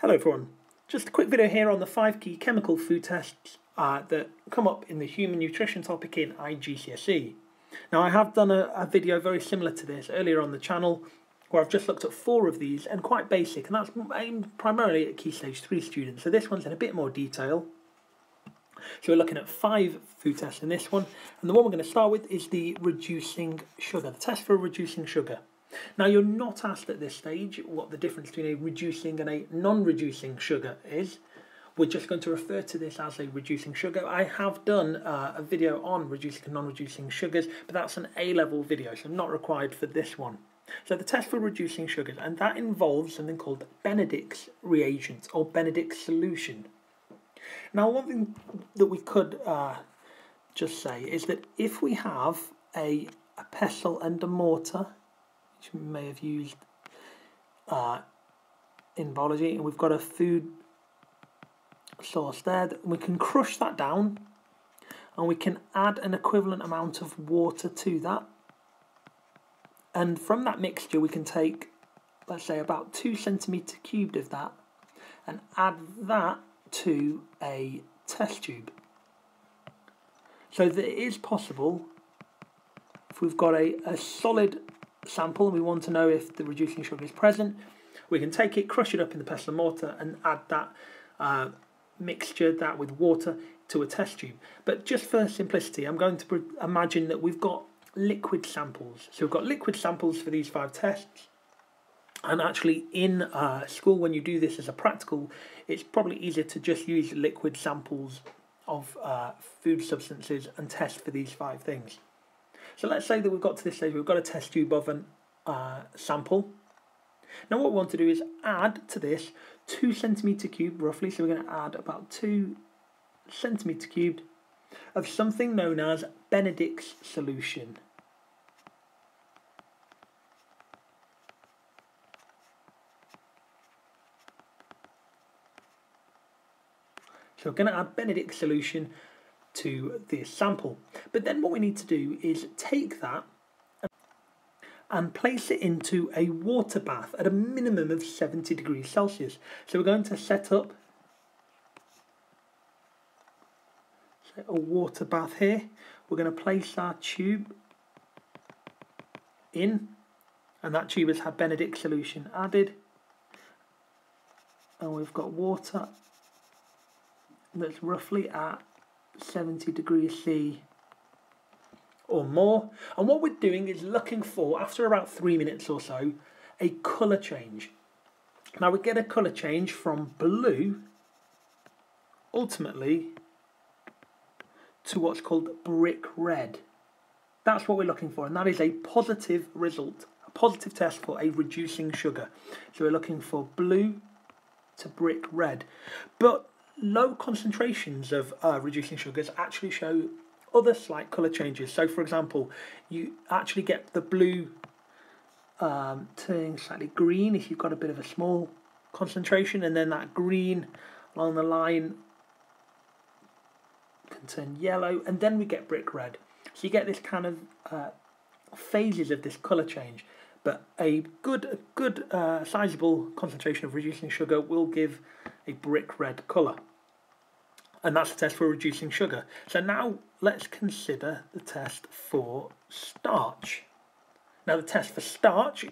Hello everyone. Just a quick video here on the five key chemical food tests uh, that come up in the human nutrition topic in IGCSE. Now I have done a, a, video very similar to this earlier on the channel where I've just looked at four of these and quite basic and that's aimed primarily at Key Stage 3 students. So this one's in a bit more detail. So we're looking at five food tests in this one and the one we're going to start with is the reducing sugar, the test for reducing sugar. Now you're not asked at this stage what the difference between a reducing and a non-reducing sugar is. We're just going to refer to this as a reducing sugar. I have done uh, a video on reducing and non-reducing sugars, but that's an A-level video, so not required for this one. So the test for reducing sugars, and that involves something called Benedict's reagent or Benedict's solution. Now one thing that we could uh, just say is that if we have a, a pestle and a mortar, which we may have used uh, in biology. And we've got a food source there. We can crush that down and we can add an equivalent amount of water to that. And from that mixture, we can take, let's say, about two centimetre cubed of that and add that to a test tube. So that it is possible, if we've got a, a solid sample and we want to know if the reducing sugar is present, we can take it, crush it up in the pestle and mortar and add that uh, mixture, that with water, to a test tube. But just for simplicity, I'm going to imagine that we've got liquid samples. So we've got liquid samples for these five tests. And actually in uh, school, when you do this as a practical, it's probably easier to just use liquid samples of uh, food substances and test for these five things. So let's say that we've got to this stage, we've got a test tube of a uh, sample. Now what we want to do is add to this 2 centimetre cube roughly, so we're going to add about 2 centimetre cubed of something known as Benedict's solution. So we're going to add Benedict's solution to this sample. But then what we need to do is take that and place it into a water bath at a minimum of 70 degrees Celsius. So we're going to set up a water bath here. We're going to place our tube in and that tube has had Benedict solution added and we've got water that's roughly at 70 degrees C or more. And what we're doing is looking for, after about three minutes or so, a colour change. Now we get a colour change from blue, ultimately, to what's called brick red. That's what we're looking for, and that is a positive result, a positive test for a reducing sugar. So we're looking for blue to brick red. But low concentrations of uh, reducing sugars actually show other slight colour changes. So, for example, you actually get the blue um, turning slightly green if you've got a bit of a small concentration, and then that green along the line can turn yellow, and then we get brick red. So you get this kind of uh, phases of this colour change. But a good, a good uh, sizable concentration of reducing sugar will give a brick red colour and that's the test for reducing sugar. So now let's consider the test for starch. Now the test for starch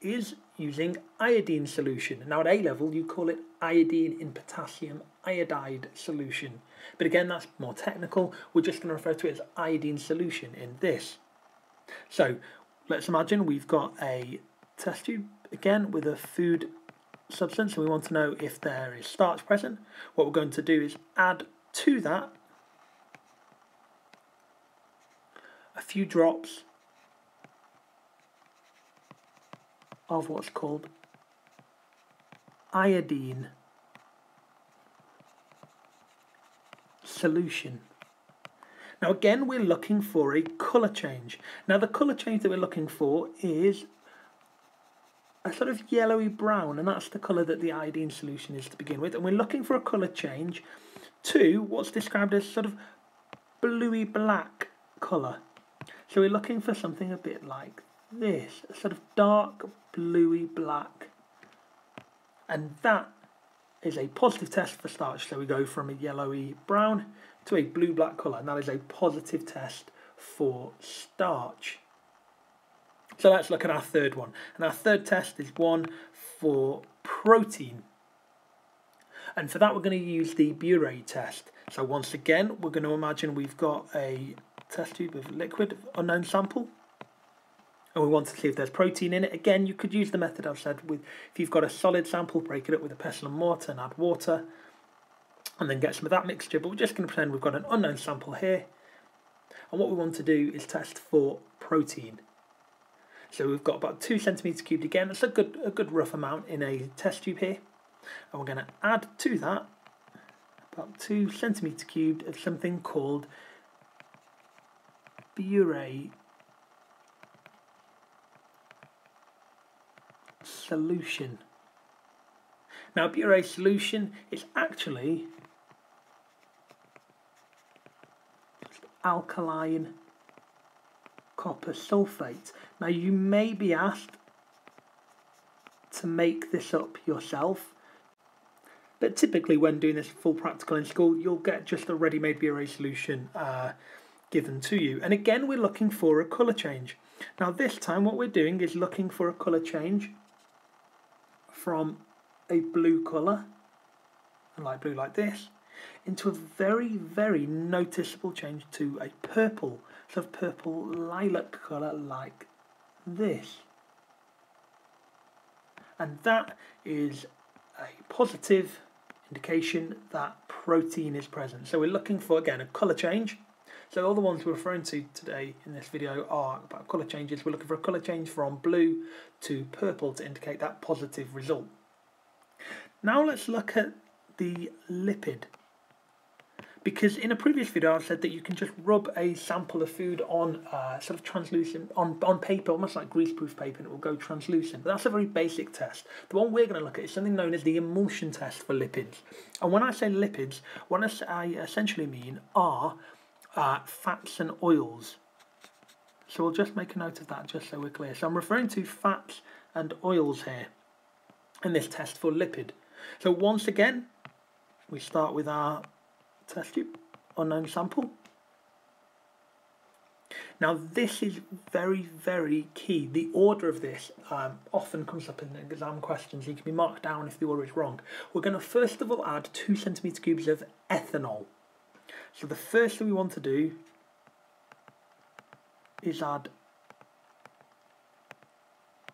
is using iodine solution. Now at A level you call it iodine in potassium iodide solution. But again that's more technical. We're just going to refer to it as iodine solution in this. So let's imagine we've got a test tube again with a food substance and we want to know if there is starch present. What we're going to do is add to that a few drops of what's called iodine solution. Now again we're looking for a colour change. Now the colour change that we're looking for is a sort of yellowy brown and that's the colour that the iodine solution is to begin with and we're looking for a colour change to what's described as sort of bluey black colour. So we're looking for something a bit like this, a sort of dark bluey black. And that is a positive test for starch. So we go from a yellowy brown to a blue black colour, and that is a positive test for starch. So let's look at our third one. And our third test is one for protein. And for that, we're going to use the Biuret test. So once again, we're going to imagine we've got a test tube of liquid unknown sample. And we want to see if there's protein in it. Again, you could use the method I've said with if you've got a solid sample, break it up with a pestle and mortar and add water. And then get some of that mixture. But we're just going to pretend we've got an unknown sample here. And what we want to do is test for protein. So we've got about two centimetres cubed again. It's a good, a good rough amount in a test tube here. And we're going to add to that about two centimetres cubed of something called Biuret solution. Now Biuret solution is actually alkaline copper sulfate. Now you may be asked to make this up yourself, but typically when doing this full practical in school, you'll get just a ready-made Biuret solution uh, given to you. And again, we're looking for a colour change. Now this time what we're doing is looking for a colour change from a blue colour, a light blue like this, into a very, very noticeable change to a purple, sort of purple lilac colour like this. And that is a positive indication that protein is present. So we're looking for, again, a colour change. So all the ones we're referring to today in this video are about colour changes. We're looking for a colour change from blue to purple to indicate that positive result. Now let's look at the lipid because in a previous video I've said that you can just rub a sample of food on uh, sort of translucent, on, on paper, almost like greaseproof paper, and it will go translucent. But that's a very basic test. The one we're going to look at is something known as the emulsion test for lipids. And when I say lipids, what I essentially mean are uh, fats and oils. So we'll just make a note of that just so we're clear. So I'm referring to fats and oils here in this test for lipid. So once again, we start with our test tube, unknown sample. Now this is very, very key. The order of this um, often comes up in the exam questions. You can be marked down if the order is wrong. We're going to first of all add two centimetre cubes of ethanol. So the first thing we want to do is add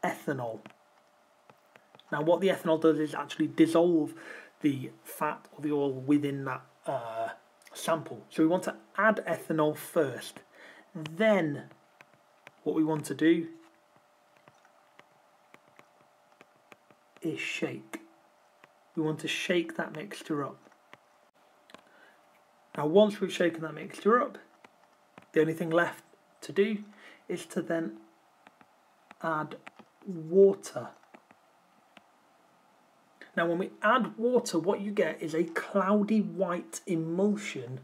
ethanol. Now what the ethanol does is actually dissolve the fat or the oil within that uh, sample. So we want to add ethanol first. Then what we want to do is shake. We want to shake that mixture up. Now once we've shaken that mixture up, the only thing left to do is to then add water now when we add water, what you get is a cloudy white emulsion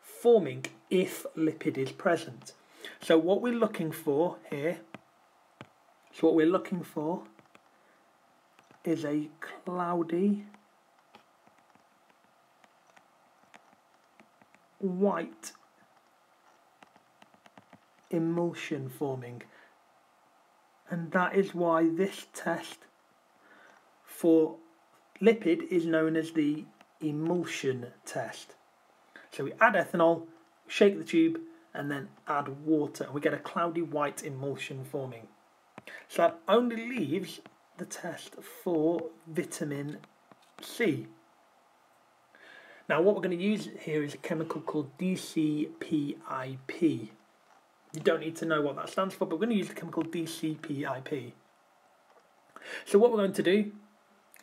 forming if lipid is present. So what we're looking for here, so what we're looking for is a cloudy white emulsion forming and that is why this test for lipid is known as the emulsion test. So we add ethanol, shake the tube, and then add water, and we get a cloudy white emulsion forming. So that only leaves the test for vitamin C. Now what we're going to use here is a chemical called DCPIP. You don't need to know what that stands for, but we're going to use the chemical DCPIP. So what we're going to do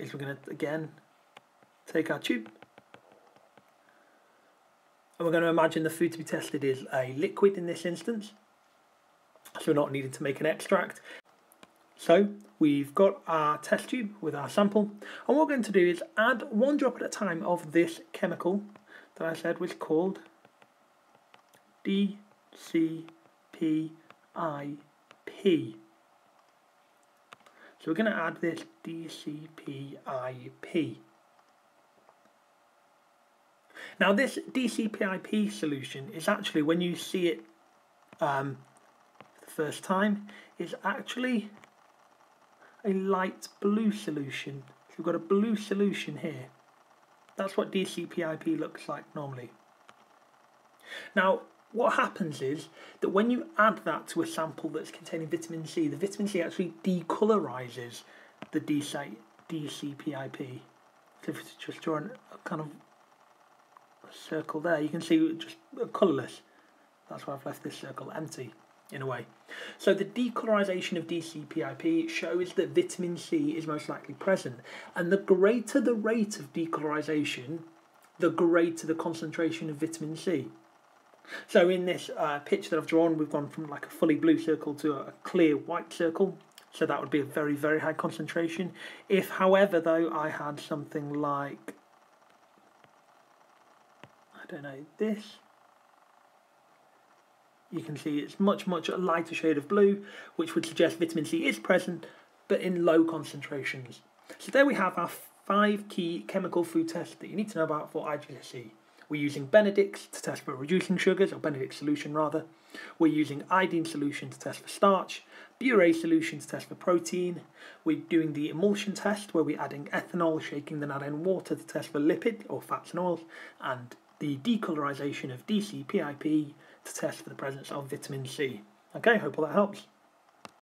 is we're going to again take our tube. And we're going to imagine the food to be tested is a liquid in this instance. So we're not needing to make an extract. So we've got our test tube with our sample. And what we're going to do is add one drop at a time of this chemical that I said was called DCPIP so we're going to add this DCPIP. Now this DCPIP solution is actually, when you see it um, the first time, is actually a light blue solution. So we've got a blue solution here. That's what DCPIP looks like normally. Now, what happens is that when you add that to a sample that's containing vitamin C, the vitamin C actually decolorizes the DCPIP. So if it's just drawing a kind of circle there, you can see just colourless. That's why I've left this circle empty in a way. So the decolorization of DCPIP shows that vitamin C is most likely present. And the greater the rate of decolorization, the greater the concentration of vitamin C. So in this uh, pitch that I've drawn, we've gone from like a fully blue circle to a clear white circle. So that would be a very, very high concentration. If, however, though, I had something like, I don't know, this, you can see it's much, much a lighter shade of blue, which would suggest vitamin C is present, but in low concentrations. So there we have our five key chemical food tests that you need to know about for IGCSE. We're using Benedict's to test for reducing sugars, or Benedict solution rather. We're using iodine solution to test for starch, Biuret solution to test for protein. We're doing the emulsion test where we're adding ethanol, shaking then adding water to test for lipid or fats and oils, and the decolorization of DCPIP to test for the presence of vitamin C. Okay, hope all that helps.